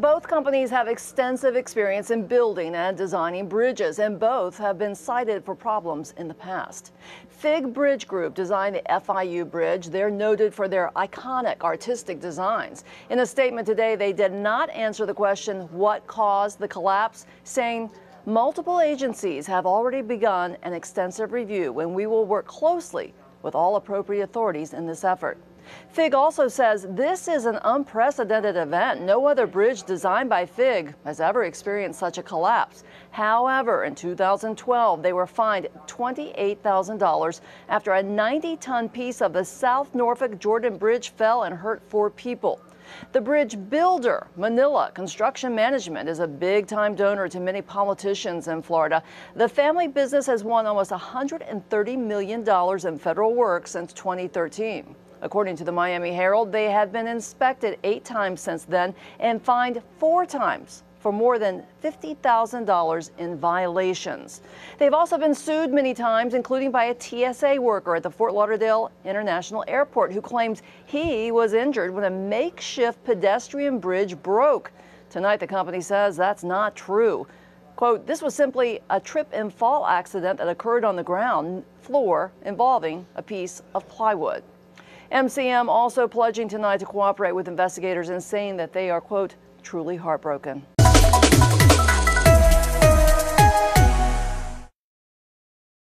Both companies have extensive experience in building and designing bridges, and both have been cited for problems in the past. Figg Bridge Group designed the FIU Bridge. They're noted for their iconic artistic designs. In a statement today, they did not answer the question what caused the collapse, saying, Multiple agencies have already begun an extensive review, and we will work closely with all appropriate authorities in this effort. FIGG also says this is an unprecedented event. No other bridge designed by FIGG has ever experienced such a collapse. However, in 2012, they were fined $28,000 after a 90 ton piece of the South Norfolk Jordan Bridge fell and hurt four people. The bridge builder, Munilla Construction Management, is a big time donor to many politicians in Florida. The family business has won almost $130 million in federal work since 2013. According to the Miami Herald, they have been inspected eight times since then and fined four times for more than $50,000 in violations. They've also been sued many times, including by a TSA worker at the Fort Lauderdale International Airport who claims he was injured when a makeshift pedestrian bridge broke. Tonight, the company says that's not true. Quote, this was simply a trip and fall accident that occurred on the ground floor involving a piece of plywood. MCM also pledging tonight to cooperate with investigators and saying that they are, quote, truly heartbroken.